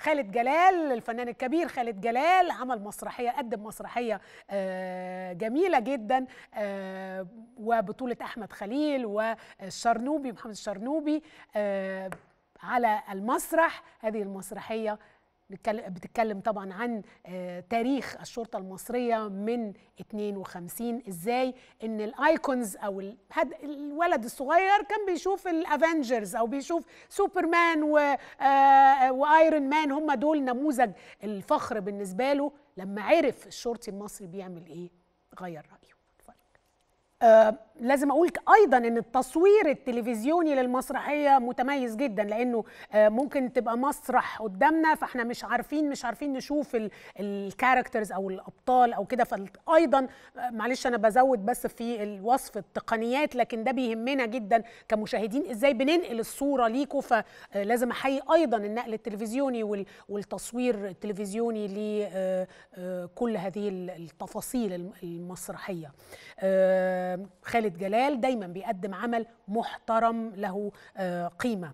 خالد جلال الفنان الكبير خالد جلال عمل مسرحية قدم مسرحية آه، جميلة جدا آه، وبطولة أحمد خليل والشرنوبي محمد الشرنوبي آه، على المسرح. هذه المسرحية بتتكلم طبعا عن آه، تاريخ الشرطة المصرية من 52 إزاي؟ إن ال icons أو الولد الصغير كان بيشوف ال Avengers أو بيشوف سوبرمان آه، و Iron Man. هم دول نموذج الفخر بالنسبة له. لما عرف الشرطي المصري بيعمل إيه غير اتفضل. آه لازم أقول أيضا إن التصوير التلفزيوني للمسرحية متميز جدا لأنه آه ممكن تبقى مسرح قدامنا فإحنا مش عارفين مش عارفين نشوف ال characters أو الأبطال أو كده. فايضا آه معلش أنا بزود بس في الوصف التقنيات لكن ده بيهمنا جدا كمشاهدين. إزاي بننقل الصورة ليكم فلازم أحيي أيضا النقل التلفزيوني وال- والتصوير التلفزيوني لكل هذه التفاصيل المسرحية. آه، خالد جلال دايما بيقدم عمل محترم له آه، قيمة.